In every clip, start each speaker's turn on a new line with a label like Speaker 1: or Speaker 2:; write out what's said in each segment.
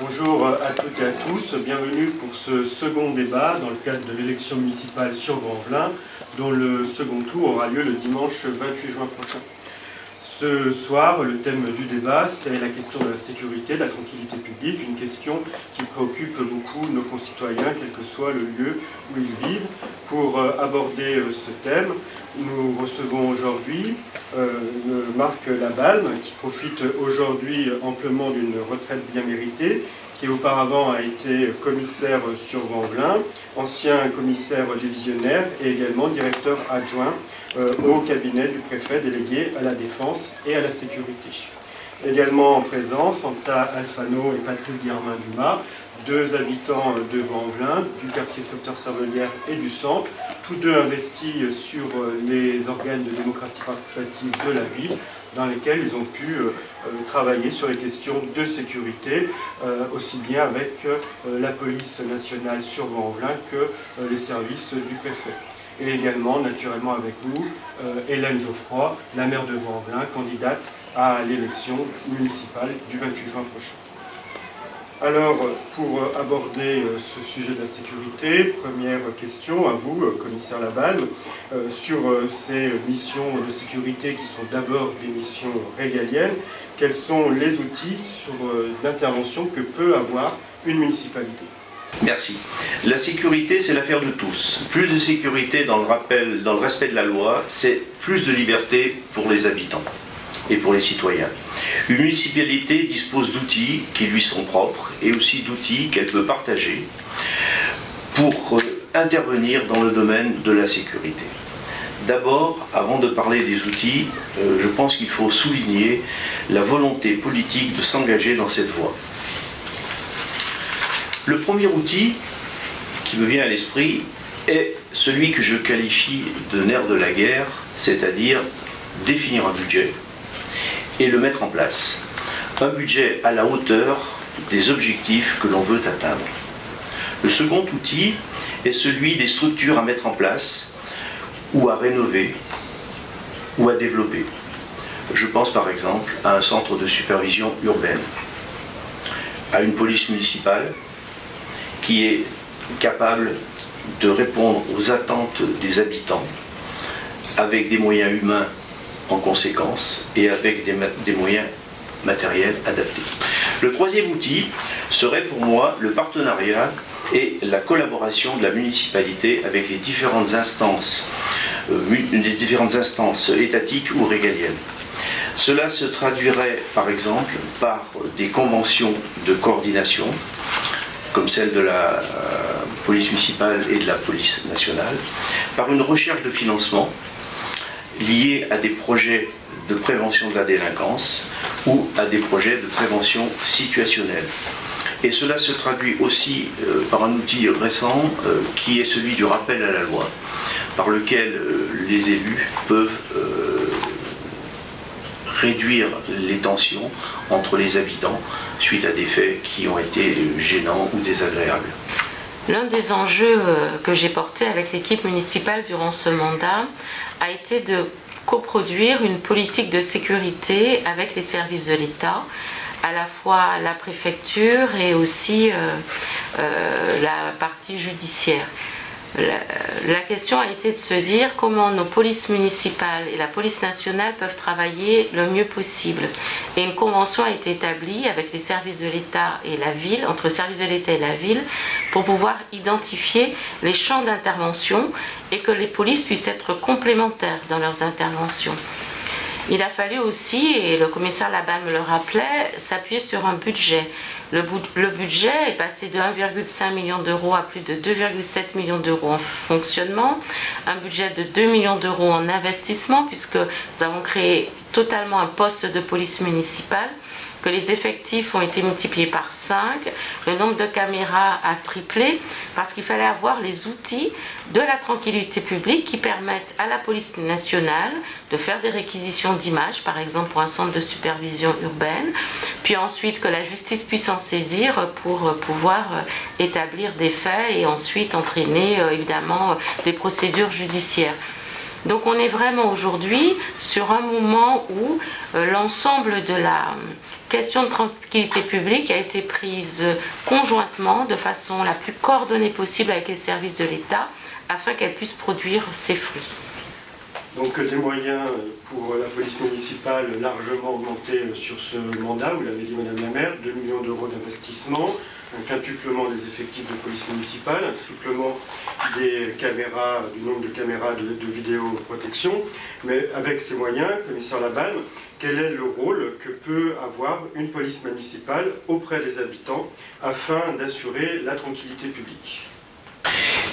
Speaker 1: Bonjour à toutes et à tous, bienvenue pour ce second débat dans le cadre de l'élection municipale sur Grand-Velin, dont le second tour aura lieu le dimanche 28 juin prochain. Ce soir, le thème du débat, c'est la question de la sécurité, de la tranquillité publique, une question qui préoccupe beaucoup nos concitoyens, quel que soit le lieu où ils vivent. Pour euh, aborder euh, ce thème, nous recevons aujourd'hui euh, Marc Labalme, qui profite aujourd'hui amplement d'une retraite bien méritée, qui auparavant a été commissaire sur Vanvelin, ancien commissaire divisionnaire et également directeur adjoint euh, au cabinet du préfet délégué à la défense et à la sécurité. Également en présence, Santa Alfano et Patrick Guillermin-Dumas, deux habitants de Vanvelin, du quartier Sauveteur-Cervelière et du centre, tous deux investis sur les organes de démocratie participative de la ville, dans lesquels ils ont pu euh, travailler sur les questions de sécurité, aussi bien avec la police nationale sur Vanvelin que les services du préfet et également naturellement avec euh, Hélène Geoffroy, la maire de Vanvelin, candidate à l'élection municipale du 28 juin prochain. Alors, pour aborder euh, ce sujet de la sécurité, première question à vous, euh, commissaire Laballe, sur ces missions de sécurité qui sont d'abord des missions régaliennes, quels sont les outils d'intervention que peut avoir une municipalité?
Speaker 2: Merci. La sécurité, c'est l'affaire de tous. Plus de sécurité dans le, rappel, dans le respect de la loi, c'est plus de liberté pour les habitants et pour les citoyens. Une municipalité dispose d'outils qui lui sont propres et aussi d'outils qu'elle peut partager pour euh, intervenir dans le domaine de la sécurité. D'abord, avant de parler des outils, euh, je pense qu'il faut souligner la volonté politique de s'engager dans cette voie. Le premier outil qui me vient à l'esprit est celui que je qualifie de nerf de la guerre, c'est-à-dire définir un budget et le mettre en place. Un budget à la hauteur des objectifs que l'on veut atteindre. Le second outil est celui des structures à mettre en place ou à rénover ou à développer. Je pense par exemple à un centre de supervision urbaine, à une police municipale qui est capable de répondre aux attentes des habitants avec des moyens humains en conséquence et avec des, moyens matériels adaptés. Le troisième outil serait pour moi le partenariat et la collaboration de la municipalité avec les différentes instances, euh, les différentes instances étatiques ou régaliennes. Cela se traduirait par exemple par des conventions de coordination comme celle de la euh, police municipale et de la police nationale, par une recherche de financement liée à des projets de prévention de la délinquance ou à des projets de prévention situationnelle. Et cela se traduit aussi euh, par un outil récent euh, qui est celui du rappel à la loi, par lequel les élus peuvent réduire les tensions entre les habitants suite à des faits qui ont été gênants ou désagréables.
Speaker 3: L'un des enjeux euh, que j'ai porté avec l'équipe municipale durant ce mandat a été de coproduire une politique de sécurité avec les services de l'État, à la fois la préfecture et aussi euh, euh, la partie judiciaire la, question a été de se dire comment nos polices municipales et la police nationale peuvent travailler le mieux possible. Et une convention a été établie avec les services de l'État et la ville, entre le service de l'État et la ville, pour pouvoir identifier les champs d'intervention et que les polices puissent être complémentaires dans leurs interventions. Il a fallu aussi, et le commissaire Laban me le rappelait, s'appuyer sur un budget. Le, budget est passé de 1,5 million d'euros à plus de 2,7 millions d'euros en fonctionnement, un budget de 2 millions d'euros en investissement, puisque nous avons créé totalement un poste de police municipale que les effectifs ont été multipliés par 5, le nombre de caméras a triplé parce qu'il fallait avoir les outils de la tranquillité publique qui permettent à la police nationale de faire des réquisitions d'images, par exemple pour un centre de supervision urbaine, puis ensuite que la justice puisse en saisir pour pouvoir établir des faits et ensuite entraîner euh, évidemment des procédures judiciaires. Donc on est vraiment aujourd'hui sur un moment où euh, l'ensemble de la question de tranquillité publique a été prise conjointement, de façon la plus coordonnée possible avec les services de l'État, afin qu'elle puisse produire ses fruits.
Speaker 1: Donc des moyens pour la police municipale largement augmentés sur ce mandat, vous l'avez dit Madame la maire, 2 millions d'euros d'investissement, un quintuplement des effectifs de police municipale, un triplement des caméras, du nombre de caméras de, vidéoprotection. Mais avec ces moyens, commissaire Labanne, quel est le rôle que peut avoir une police municipale auprès des habitants afin d'assurer la tranquillité publique?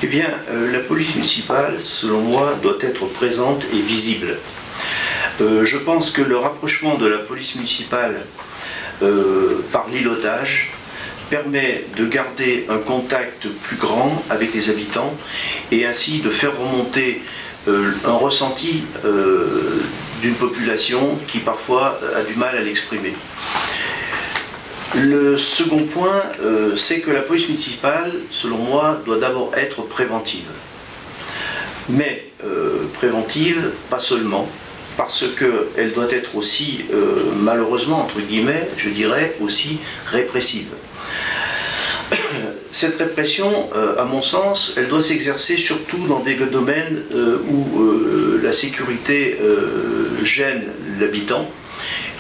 Speaker 2: Eh bien, euh, la police municipale, selon moi, doit être présente et visible. Euh, je pense que le rapprochement de la police municipale euh, par l'îlotage permet de garder un contact plus grand avec les habitants et ainsi de faire remonter euh, un ressenti euh, d'une population qui parfois a du mal à l'exprimer. Le second point, euh, c'est que la police municipale, selon moi, doit d'abord être préventive. Mais préventive, pas seulement, parce qu'elle doit être aussi, malheureusement, entre guillemets, je dirais, aussi répressive. Cette répression, euh, à mon sens, elle doit s'exercer surtout dans des domaines euh, où euh, la sécurité gêne l'habitant,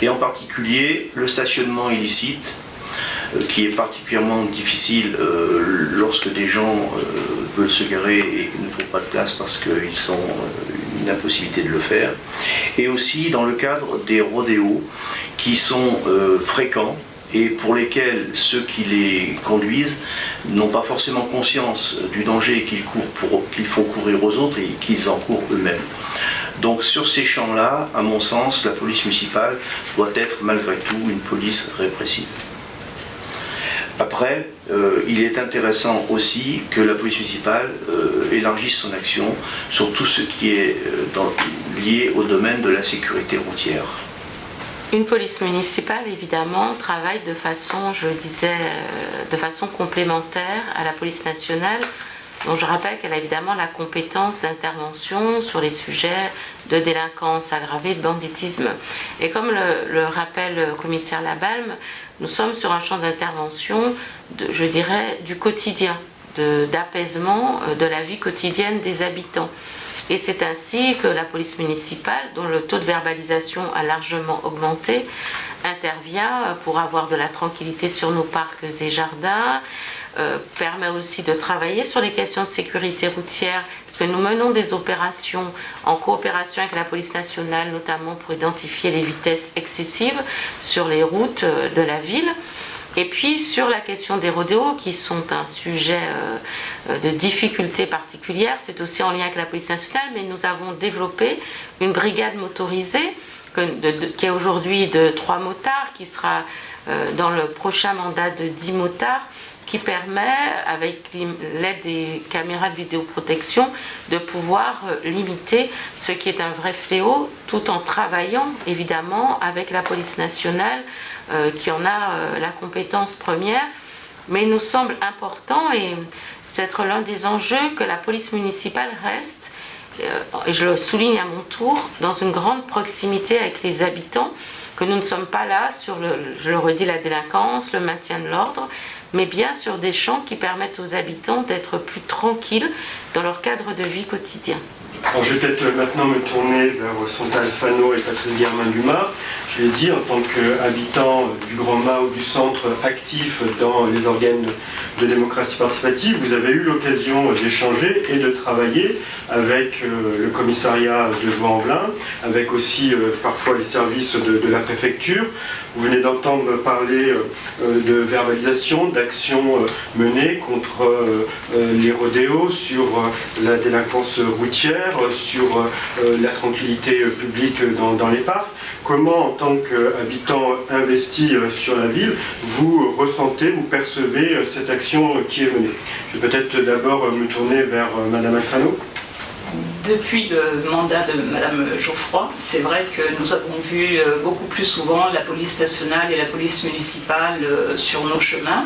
Speaker 2: et en particulier le stationnement illicite, qui est particulièrement difficile lorsque des gens veulent se garer et ne font pas de place parce qu'ils sont une impossibilité de le faire, et aussi dans le cadre des rodéos qui sont fréquents et pour lesquels ceux qui les conduisent n'ont pas forcément conscience du danger qu'ils font courir aux autres et qu'ils en courent eux-mêmes. Donc sur ces champs-là, à mon sens, la police municipale doit être malgré tout une police répressive. Après, euh, il est intéressant aussi que la police municipale euh, élargisse son action sur tout ce qui est euh, lié au domaine de la sécurité routière.
Speaker 3: Une police municipale, évidemment, travaille de façon, je le disais, euh, de façon complémentaire à la police nationale, dont je rappelle qu'elle a évidemment la compétence d'intervention sur les sujets de délinquance aggravée, de banditisme. Et comme le, rappelle le commissaire Labalme, nous sommes sur un champ d'intervention, je dirais, du quotidien, d'apaisement de, de la vie quotidienne des habitants. Et c'est ainsi que la police municipale, dont le taux de verbalisation a largement augmenté, intervient pour avoir de la tranquillité sur nos parcs et jardins, euh, permet aussi de travailler sur les questions de sécurité routière, nous menons des opérations en coopération avec la police nationale, notamment pour identifier les vitesses excessives sur les routes euh, de la ville. Et puis sur la question des rodéos, qui sont un sujet euh, de difficulté particulière, c'est aussi en lien avec la police nationale, mais nous avons développé une brigade motorisée qui est aujourd'hui de trois motards, qui sera euh, dans le prochain mandat de 10 motards, qui permet, avec l'aide des caméras de vidéoprotection, de pouvoir limiter ce qui est un vrai fléau, tout en travaillant évidemment avec la police nationale euh, qui en a euh, la compétence première. Mais il nous semble important, et c'est peut-être l'un des enjeux, que la police municipale reste, euh, et je le souligne à mon tour, dans une grande proximité avec les habitants, que nous ne sommes pas là sur, le, je le redis, la délinquance, le maintien de l'ordre, mais bien sur des champs qui permettent aux habitants d'être plus tranquilles dans leur cadre de vie quotidien.
Speaker 1: je vais peut-être maintenant me tourner vers Santa Alfano et Patrice Guermain-Dumas je l'ai dit, en tant qu'habitant du Grand Mât ou du centre actif dans les organes de démocratie participative, vous avez eu l'occasion d'échanger et de travailler avec euh, le commissariat de Vaux-en-Velin, avec aussi euh, parfois les services de, la préfecture. Vous venez d'entendre parler euh, de verbalisation, d'actions menées contre les rodéos, sur la délinquance routière, sur la tranquillité publique dans les parcs comment, en tant qu'habitant investi euh, sur la ville, vous ressentez, vous percevez euh, cette action qui est menée. Je vais peut-être d'abord me tourner vers euh, Madame Alfano.
Speaker 4: Depuis le mandat de Madame Geoffroy, c'est vrai que nous avons vu beaucoup plus souvent la police nationale et la police municipale sur nos chemins.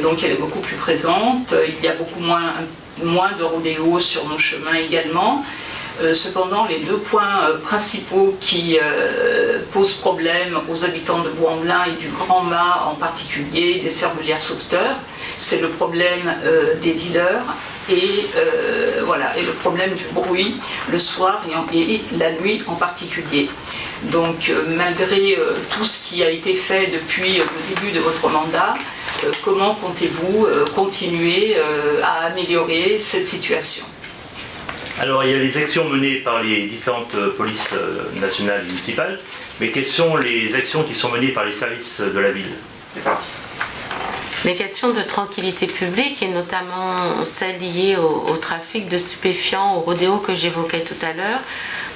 Speaker 4: donc elle est beaucoup plus présente. Il y a beaucoup moins, moins de rodéos sur nos chemins également. Cependant, les deux points principaux qui posent problème aux habitants de Bois-en-Velin et du Grand Mât en particulier, des cervelières sauveteurs, c'est le problème des dealers et, voilà, le problème du bruit le soir et la nuit en particulier. Donc euh, malgré euh, tout ce qui a été fait depuis le début de votre mandat, euh, comment comptez-vous continuer à améliorer cette situation?
Speaker 5: Alors il y a des actions menées par les différentes polices nationales et municipales, mais quelles sont les actions qui sont menées par les services de la ville?
Speaker 2: C'est parti.
Speaker 3: Les questions de tranquillité publique et notamment celles liées au, au trafic de stupéfiants, au rodéo que j'évoquais tout à l'heure,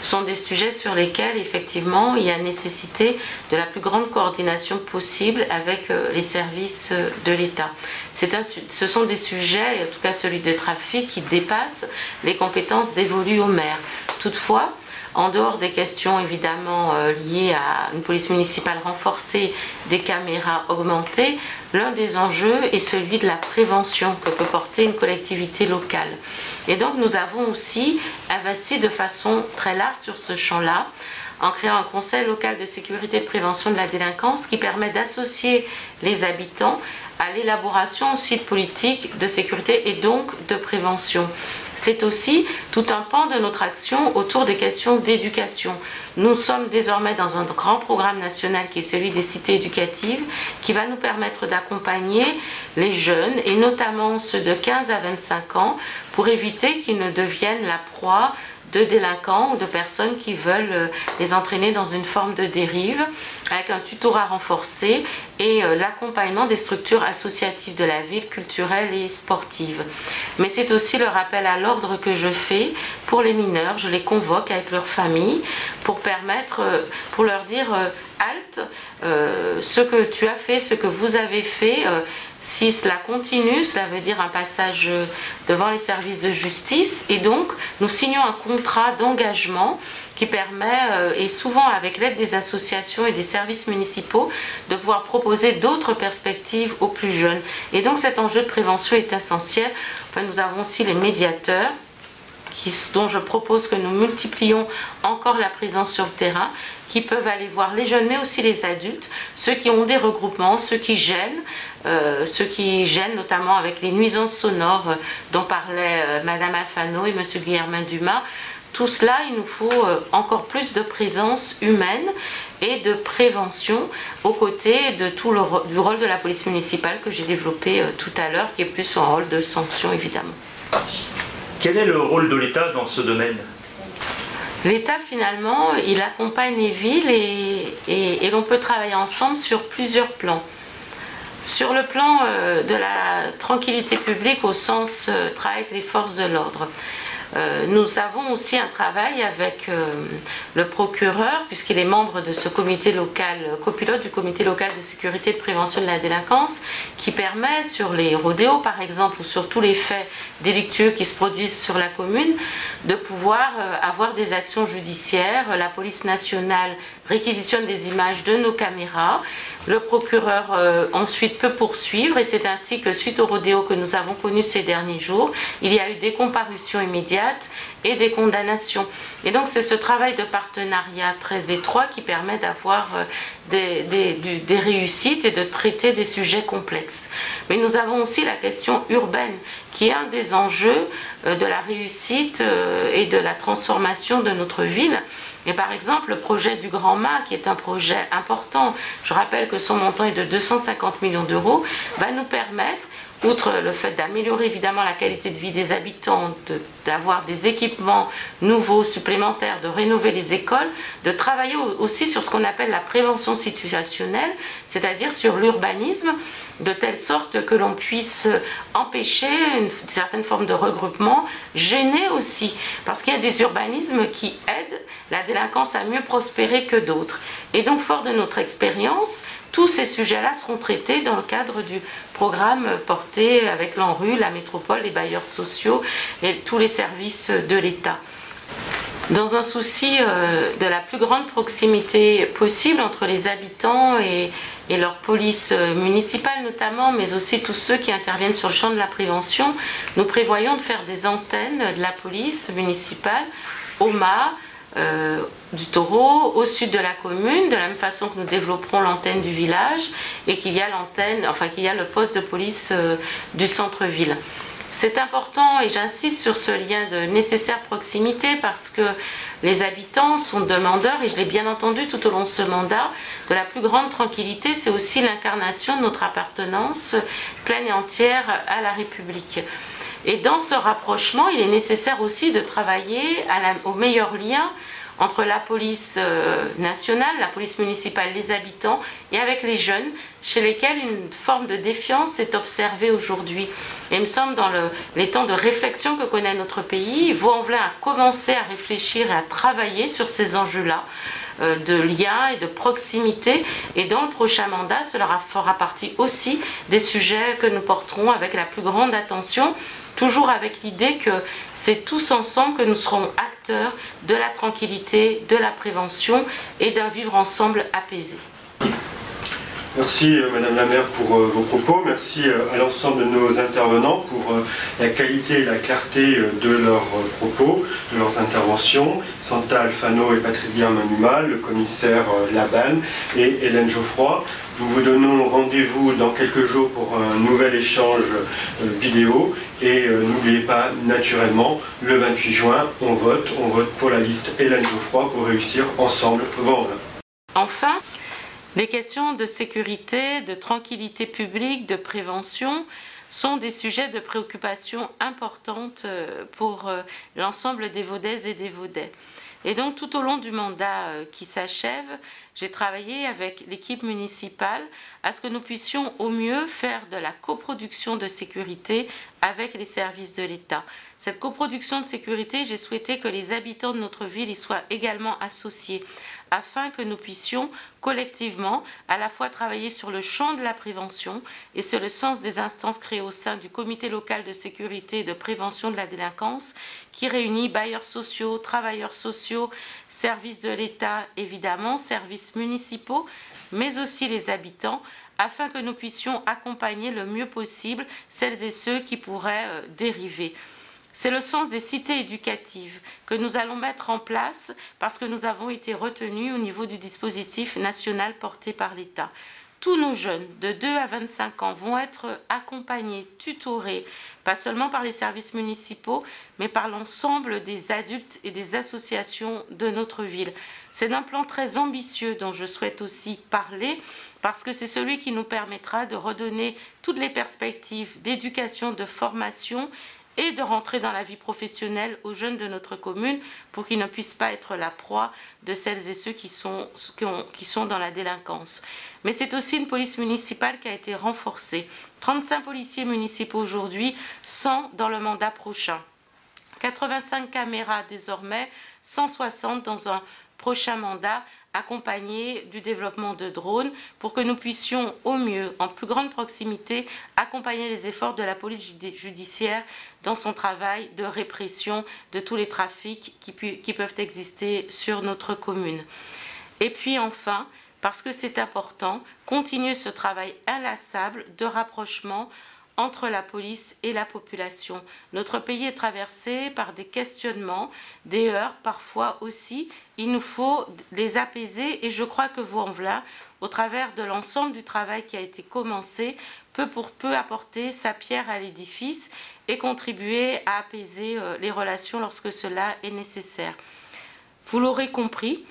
Speaker 3: sont des sujets sur lesquels effectivement il y a nécessité de la plus grande coordination possible avec euh, les services euh, de l'État. ce sont des sujets, en tout cas celui de trafic, qui dépassent les compétences dévolues aux maires. Toutefois, en dehors des questions évidemment euh, liées à une police municipale renforcée, des caméras augmentées, l'un des enjeux est celui de la prévention que peut porter une collectivité locale. Et donc nous avons aussi investi de façon très large sur ce champ-là en créant un conseil local de sécurité et de prévention de la délinquance qui permet d'associer les habitants à l'élaboration aussi de politiques de sécurité et donc de prévention. C'est aussi tout un pan de notre action autour des questions d'éducation. Nous sommes désormais dans un grand programme national qui est celui des cités éducatives, qui va nous permettre d'accompagner les jeunes, et notamment ceux de 15 à 25 ans, pour éviter qu'ils ne deviennent la proie de délinquants ou de personnes qui veulent euh, les entraîner dans une forme de dérive, avec un tutorat renforcé et euh, l'accompagnement des structures associatives de la ville, culturelles et sportives. Mais c'est aussi le rappel à l'ordre que je fais pour les mineurs. Je les convoque avec leurs familles pour permettre, euh, pour leur dire halte, ce que tu as fait, ce que vous avez fait, si cela continue, cela veut dire un passage devant les services de justice et donc nous signons un contrat d'engagement qui permet, euh, et souvent avec l'aide des associations et des services municipaux, de pouvoir proposer d'autres perspectives aux plus jeunes. Et donc cet enjeu de prévention est essentiel. Enfin, nous avons aussi les médiateurs dont je propose que nous multiplions encore la présence sur le terrain, qui peuvent aller voir les jeunes mais aussi les adultes, ceux qui ont des regroupements, ceux qui gênent, euh, ceux qui gênent notamment avec les nuisances sonores euh, dont parlait euh, Madame Alfano et Monsieur Guillermin Dumas. Tout cela, il nous faut encore plus de présence humaine et de prévention aux côtés de tout le, du rôle de la police municipale que j'ai développé tout à l'heure, qui est plus un rôle de sanction évidemment.
Speaker 5: Quel est le rôle de l'État dans ce domaine?
Speaker 3: L'État, finalement, il accompagne les villes et, l'on peut travailler ensemble sur plusieurs plans. Sur le plan euh, de la tranquillité publique au sens euh, travail avec les forces de l'ordre, euh, nous avons aussi un travail avec euh, le procureur, puisqu'il est membre de ce comité local, copilote du comité local de sécurité et de prévention de la délinquance, qui permet sur les rodéos par exemple, ou sur tous les faits délictueux qui se produisent sur la commune, de pouvoir euh, avoir des actions judiciaires. La police nationale réquisitionne des images de nos caméras. Le procureur euh, ensuite peut poursuivre et c'est ainsi que suite au rodéo que nous avons connu ces derniers jours, il y a eu des comparutions immédiates et des condamnations. Et donc c'est ce travail de partenariat très étroit qui permet d'avoir euh, des, des, réussites et de traiter des sujets complexes. Mais nous avons aussi la question urbaine qui est un des enjeux euh, de la réussite et de la transformation de notre ville. Et par exemple, le projet du Grand Mât, qui est un projet important, je rappelle que son montant est de 250 millions d'euros, va nous permettre outre le fait d'améliorer évidemment la qualité de vie des habitants, d'avoir des équipements nouveaux, supplémentaires, de rénover les écoles, de travailler aussi sur ce qu'on appelle la prévention situationnelle, c'est-à-dire sur l'urbanisme, de telle sorte que l'on puisse empêcher une certaine forme de regroupement, gêner aussi, parce qu'il y a des urbanismes qui aident la délinquance à mieux prospérer que d'autres. Et donc, fort de notre expérience, tous ces sujets-là seront traités dans le cadre du programme porté avec l'ANRU, la métropole, les bailleurs sociaux et tous les services de l'État. Dans un souci euh, de la plus grande proximité possible entre les habitants et, et leur police euh, municipale notamment, mais aussi tous ceux qui interviennent sur le champ de la prévention, nous prévoyons de faire des antennes de la police municipale au mât, euh, du taureau, au sud de la commune, de la même façon que nous développerons l'antenne du village et qu'il y a l'antenne, enfin qu'il y a le poste de police euh, du centre-ville. C'est important et j'insiste sur ce lien de nécessaire proximité parce que les habitants sont demandeurs, et je l'ai bien entendu tout au long de ce mandat, de la plus grande tranquillité. C'est aussi l'incarnation de notre appartenance pleine et entière à la République. Et dans ce rapprochement, il est nécessaire aussi de travailler au meilleur lien entre la police euh, nationale, la police municipale, les habitants et avec les jeunes, chez lesquels une forme de défiance est observée aujourd'hui. Et il me semble, dans les temps de réflexion que connaît notre pays, Vaux-en-Velin a commencé à réfléchir et à travailler sur ces enjeux-là de lien et de proximité. Et dans le prochain mandat, cela fera partie aussi des sujets que nous porterons avec la plus grande attention toujours avec l'idée que c'est tous ensemble que nous serons acteurs de la tranquillité, de la prévention et d'un vivre ensemble apaisé.
Speaker 1: Merci euh, Madame la maire pour euh, vos propos, merci euh, à l'ensemble de nos intervenants pour la qualité et la clarté de leurs propos, de leurs interventions. Santa Alfano et Patrice Guermanumal, le commissaire Laban et Hélène Geoffroy. Nous vous donnons rendez-vous dans quelques jours pour un nouvel échange vidéo et n'oubliez pas naturellement le 28 juin on vote, on vote pour la liste Hélène Geoffroy pour réussir ensemble Vendée.
Speaker 3: Enfin, les questions de sécurité, de tranquillité publique, de prévention sont des sujets de préoccupation importantes euh, pour euh, l'ensemble des Vaudaises et des Vaudais. Et donc tout au long du mandat euh, qui s'achève, j'ai travaillé avec l'équipe municipale à ce que nous puissions au mieux faire de la coproduction de sécurité avec les services de l'État. Cette coproduction de sécurité, j'ai souhaité que les habitants de notre ville y soient également associés afin que nous puissions collectivement à la fois travailler sur le champ de la prévention et c'est le sens des instances créées au sein du comité local de sécurité et de prévention de la délinquance qui réunit bailleurs sociaux, travailleurs sociaux, services de l'État évidemment, services municipaux, mais aussi les habitants afin que nous puissions accompagner le mieux possible celles et ceux qui pourraient euh, dériver. C'est le sens des cités éducatives que nous allons mettre en place parce que nous avons été retenus au niveau du dispositif national porté par l'État. Tous nos jeunes de 2 à 25 ans vont être accompagnés, tutorés, pas seulement par les services municipaux, mais par l'ensemble des adultes et des associations de notre ville. C'est un plan très ambitieux dont je souhaite aussi parler parce que c'est celui qui nous permettra de redonner toutes les perspectives d'éducation, de formation et de rentrer dans la vie professionnelle aux jeunes de notre commune pour qu'ils ne puissent pas être la proie de celles et ceux qui sont, qui, sont dans la délinquance. Mais c'est aussi une police municipale qui a été renforcée. 35 policiers municipaux aujourd'hui, 100 dans le mandat prochain. 85 caméras désormais, 160 dans un prochain mandat accompagné du développement de drones pour que nous puissions au mieux, en plus grande proximité, accompagner les efforts de la police judiciaire dans son travail de répression de tous les trafics qui, qui peuvent exister sur notre commune. Et puis enfin, parce que c'est important, continuer ce travail inlassable de rapprochement entre la police et la population. Notre pays est traversé par des questionnements, des heurts parfois aussi. Il nous faut les apaiser et je crois que Vaux-en-Velin, au travers de l'ensemble du travail qui a été commencé, peut pour peu apporter sa pierre à l'édifice et contribuer à apaiser euh, les relations lorsque cela est nécessaire. Vous l'aurez compris,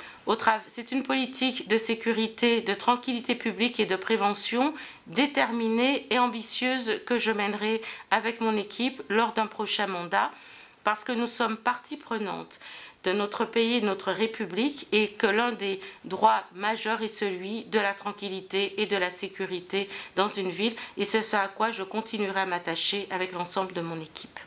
Speaker 3: c'est une politique de sécurité, de tranquillité publique et de prévention déterminée et ambitieuse que je mènerai avec mon équipe lors d'un prochain mandat parce que nous sommes partie prenante de notre pays et de notre République et que l'un des droits majeurs est celui de la tranquillité et de la sécurité dans une ville et c'est ce à quoi je continuerai à m'attacher avec l'ensemble de mon équipe.